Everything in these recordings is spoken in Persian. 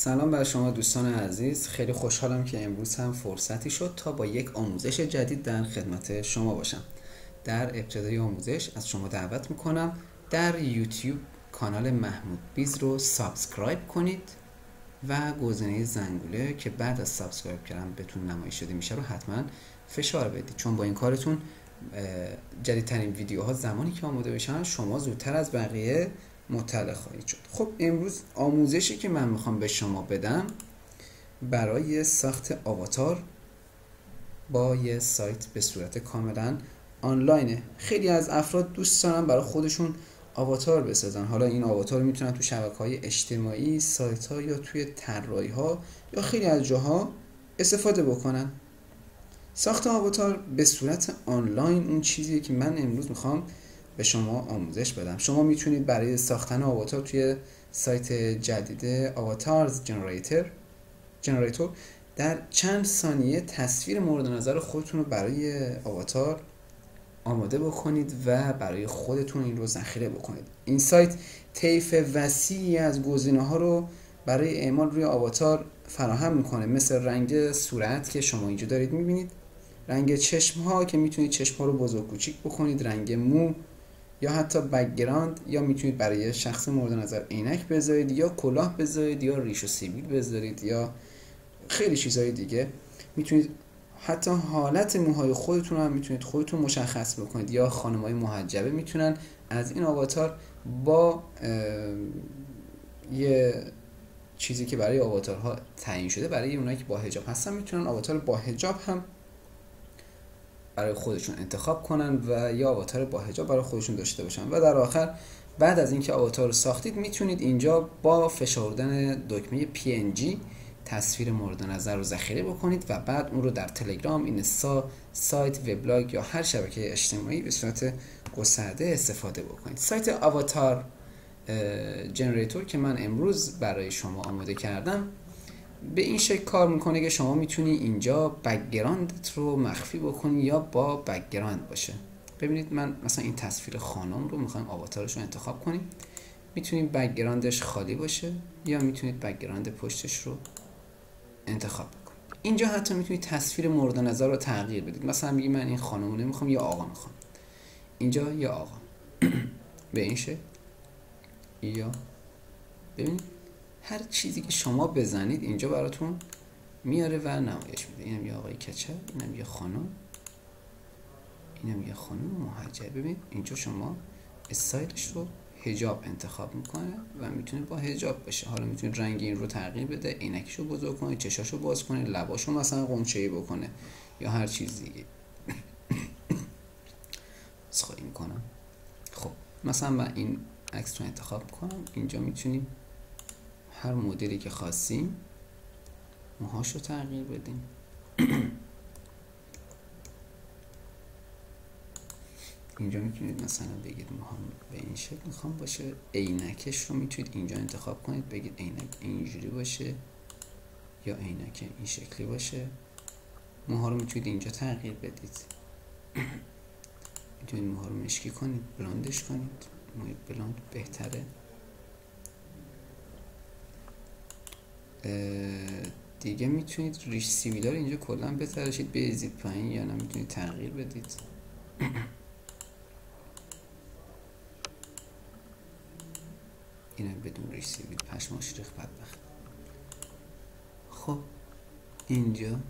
سلام بر شما دوستان عزیز. خیلی خوشحالم که امروز هم فرصتی شد تا با یک آموزش جدید در خدمت شما باشم. در ابتدای آموزش از شما دعوت می‌کنم در یوتیوب کانال محمود بیز رو subscribe کنید و گزینه زنگوله که بعد از subscribe کردن بهتون نمایش شده میشه رو حتما فشار بدید. چون با این کارتون جدیدترین ویدیوها زمانی که آماده بشن شما زودتر از بقیه مطلع خواهید شد. خب امروز آموزشی که من می‌خوام به شما بدم برای ساخت آواتار با یه سایت به صورت کاملا آنلاینه. خیلی از افراد دوست دارن برای خودشون آواتار بسازن. حالا این آواتار می‌تونن تو شبکه های اجتماعی سایت ها یا توی طراحی ها یا خیلی از جاها استفاده بکنن. ساخت آواتار به صورت آنلاین اون چیزی که من امروز می‌خوام به شما آموزش بدم. شما می‌تونید برای ساختن آواتار توی سایت جدید آواتارز جنریتر جنریتور در چند ثانیه تصویر مورد نظر خودتون رو برای آواتار آماده بکنید و برای خودتون این رو ذخیره بکنید. این سایت طیف وسیعی از گزینه ها رو برای اعمال روی آواتار فراهم می‌کنه. مثل رنگ صورت که شما اینجا دارید می‌بینید رنگ چشم ها که می‌تونید چشم ها رو بزرگ کوچیک بکنید رنگ مو یا حتی background یا می‌تونید برای شخص مورد نظر عینک بذارید یا کلاه بذارید یا ریش و سیبیل بذارید یا خیلی چیزهای دیگه. می‌تونید حتی حالت موهای خودتون هم می‌تونید خودتون مشخص بکنید یا های محجبه می‌تونن از این آواتار با یه چیزی که برای آواتارها تعیین شده برای اونایی که با حجاب هستن می‌تونن آواتار با حجاب هم برای خودشون انتخاب کنن و یا آواتار با هجاب برای خودشون داشته باشن. و در آخر بعد از اینکه آواتار رو ساختید می‌تونید اینجا با فشردن دکمه PNG تصویر مورد نظر رو ذخیره بکنید و بعد اون رو در تلگرام اینستا سایت وبلاگ یا هر شبکه اجتماعی به صورت گسترده استفاده بکنید. سایت آواتار جنریتور که من امروز برای شما آماده کردم به این شکل کار می‌کنه که شما می‌تونی اینجا background ت رو مخفی بکنی یا با background باشه. ببینید من مثلا این تصویر خانم رو می‌خوایم آواتارش رو انتخاب کنیم. می‌تونیم background ش خالی باشه یا می‌تونید background پشتش رو انتخاب بکنید. اینجا حتی می‌تونید تصویر مورد نظر رو تغییر بدید. مثلا میگی من این خانم رو نمی‌خوام یا آقا می‌خوام. اینجا یا آقا. به این شکل یا ببینید. هر چیزی که شما بزنید اینجا براتون میاره و نمایش میده. اینم یه آقای کچه اینم یه خانم. اینم یه خانم محجب ببین اینجا شما استایلش رو هجاب انتخاب می‌کنه و می‌تونه با هجاب باشه حالا می‌تونه رنگ این رو تغییر بده عینکش رو بزرگ کنه چشاش رو باز کنه لباش رو مثلا قنچه ای بکنه یا هر چیز دیگه. خواهی می‌کنم. خب مثلا من این عکس رو انتخاب کنم اینجا می‌تونیم هر مدلی که خواستیم موهاش رو تغییر بدیم. اینجا می‌تونید مثلا بگید موهام به این شکل می‌خوام باشه. عینکش رو می‌تونید اینجا انتخاب کنید بگید عینک اینجوری باشه یا عینک این شکلی باشه. موها رو می‌تونید اینجا تغییر بدید. می‌تونید موها رو مشکی کنید بلندش کنید. موی بلند بهتره. دیگه می‌تونید ریش سیویلا رو اینجا کلا بتراشید بریزید پایین یا نه می‌تونید تغییر بدید. اینم بدون ریش سیویل پشماش ریخ بدبخت. خب اینجا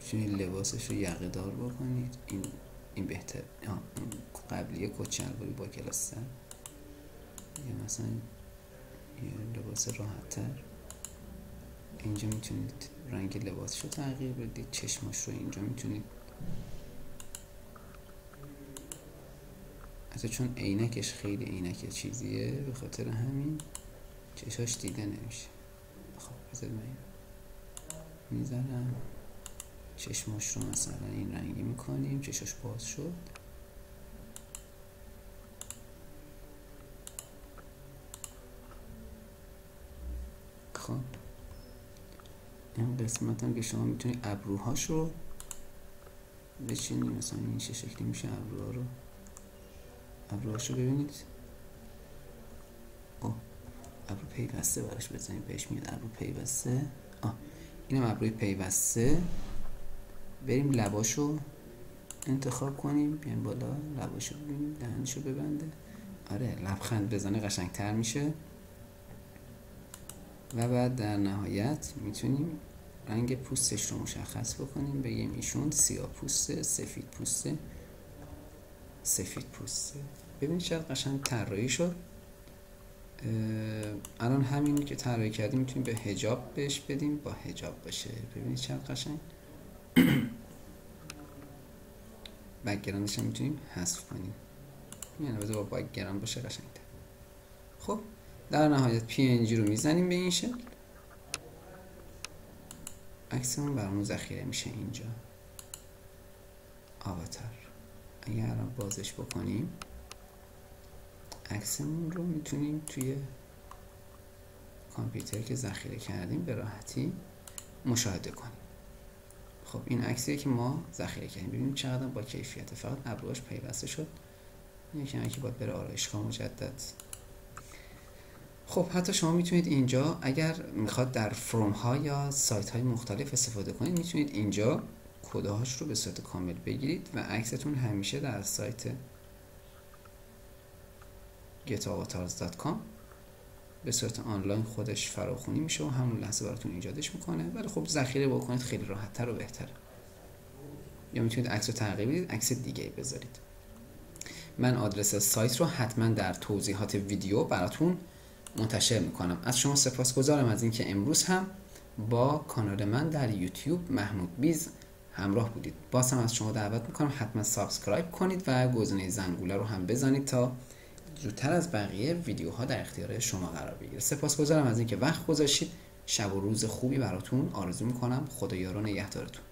می‌تونید لباسش رو یقه دار بکنید. این این بهتر قبلیه کت با کلاس یا مثلا یه لباس راحت تر اینجا می‌تونید رنگ لباسش رو تغییر بدید چشماش رو اینجا می‌تونید. حتی چون عینکش خیلی عینک چیزیه به خاطر همین چشاش دیده نمیشه. خب بذار من می‌زنم چشماش رو مثلا این رنگی می‌کنیم چشاش باز شد. خب این قسمت هم که شما می‌تونید ابروهاش رو بچینید مثلا این چه شکلی میشه ابروها رو. ابروهاش رو ببینید. اوه ابرو پیوسته براش بزنیم. بهش میاد ابرو پیوسته. آه اینم ابروی پیوسته. بریم لباشو انتخاب کنیم. بیایم بالا لباشو ببینیم. دهنشو ببنده. آره لبخند بزنه قشنگتر میشه. و بعد در نهایت می‌تونیم رنگ پوستش رو مشخص بکنیم بگیم ایشون سیاه پوسته سفید پوسته. سفید پوسته. ببینید چقدر قشنگ طراحی شد. الان همین که طراحی کردیم می‌تونیم یه حجاب بهش بدیم. با حجاب باشه. ببینید چقدر قشنگ. background ش هم می‌تونیم حذف کنیم. یعنی با background باشه قشنگ خب. در نهایت پی رو می‌زنیم به این شکل. عکسمون برامون ذخیره میشه اینجا. آواتار. اگر الان بازش بکنیم عکسمون رو می‌تونیم توی کامپیوتر که ذخیره کردیم به راحتی مشاهده کنیم. خب این عکسیه که ما ذخیره کردیم. ببینیم چقدر با کیفیت. فقط ابروهاش پیوسته شد. یکی که باید بره آرایشگاه مجدد. خب حتی شما می‌تونید اینجا اگر می‌خواد در فروم ها یا سایت های مختلف استفاده کنید می‌تونید اینجا کدهاش رو به صورت کامل بگیرید و عکستون همیشه در سایت getavatars.com به صورت آنلاین خودش فراخونی میشه و همون لحظه براتون ایجادش می‌کنه. ولی خب ذخیره بکنید خیلی راحتتر و بهتره یا می‌تونید عکس رو تغییر بدید عکس دیگه بذارید. من آدرس سایت رو حتما در توضیحات ویدیو براتون منتشر می‌کنم. از شما سپاسگزارم از اینکه امروز هم با کانال من در یوتیوب محمود بیز همراه بودید. باز هم از شما دعوت می‌کنم حتما subscribe کنید و گزینه زنگوله رو هم بزنید تا زودتر از بقیه ویدیوها در اختیار شما قرار بگیره سپاسگزارم از اینکه وقت گذاشتید. شب و روز خوبی براتون آرزو می‌کنم. خدا یار و نگهدارتون.